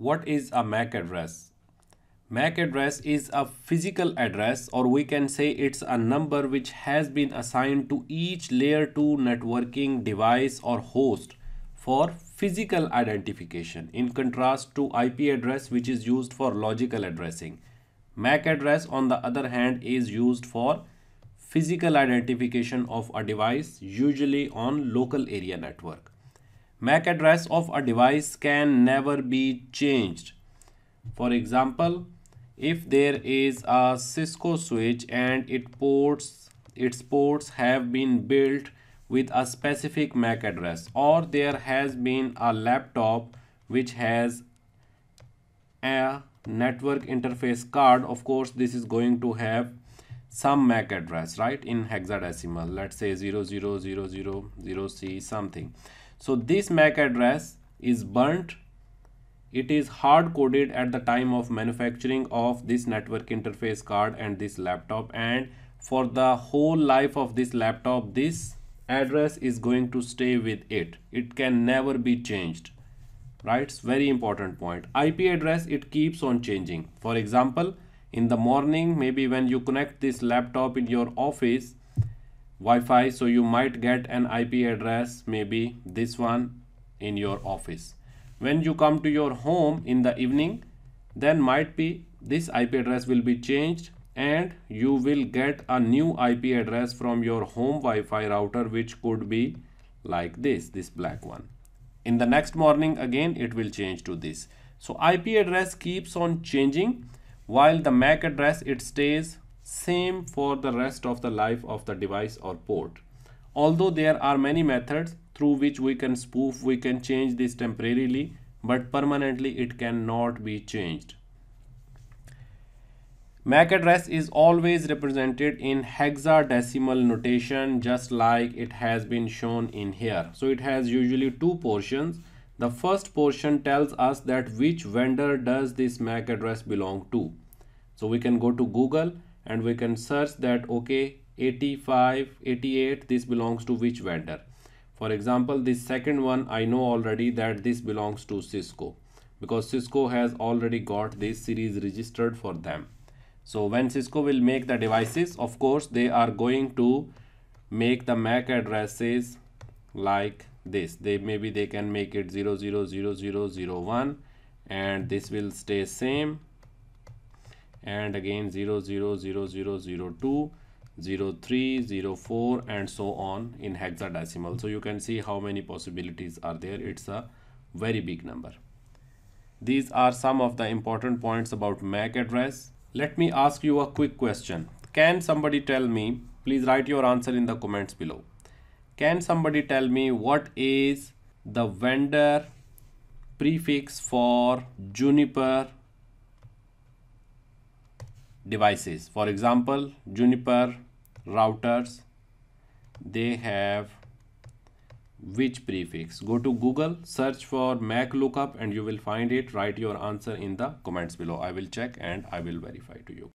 what is a MAC address? MAC address is a physical address or we can say it's a number which has been assigned to each layer 2 networking device or host for physical identification in contrast to IP address which is used for logical addressing. MAC address on the other hand is used for physical identification of a device usually on local area network. MAC address of a device can never be changed. For example, if there is a Cisco switch and it ports, its ports have been built with a specific MAC address or there has been a laptop which has a network interface card of course this is going to have some MAC address right in hexadecimal let's say 00000c something so this MAC address is burnt. It is hard coded at the time of manufacturing of this network interface card and this laptop. And for the whole life of this laptop this address is going to stay with it. It can never be changed. Right? It's very important point. Ip address it keeps on changing. For example in the morning maybe when you connect this laptop in your office Wi-Fi so you might get an IP address maybe this one in your office. When you come to your home in the evening then might be this IP address will be changed and you will get a new IP address from your home Wi-Fi router which could be like this this black one. In the next morning again it will change to this. So IP address keeps on changing while the MAC address it stays same for the rest of the life of the device or port. Although there are many methods through which we can spoof, we can change this temporarily, but permanently it cannot be changed. MAC address is always represented in hexadecimal notation just like it has been shown in here. So it has usually two portions. The first portion tells us that which vendor does this MAC address belong to. So we can go to Google and we can search that okay 85 88 this belongs to which vendor? For example this second one I know already that this belongs to Cisco because Cisco has already got this series registered for them. So when Cisco will make the devices of course they are going to make the MAC addresses like this. They maybe they can make it 000001 and this will stay same and again 0 0 0 0 0 2 0 3 0 4 and so on in hexadecimal. So you can see how many possibilities are there. It's a very big number. These are some of the important points about MAC address. Let me ask you a quick question. Can somebody tell me please write your answer in the comments below. Can somebody tell me what is the vendor prefix for Juniper devices. For example juniper routers they have which prefix? Go to google search for mac lookup and you will find it. Write your answer in the comments below. I will check and i will verify to you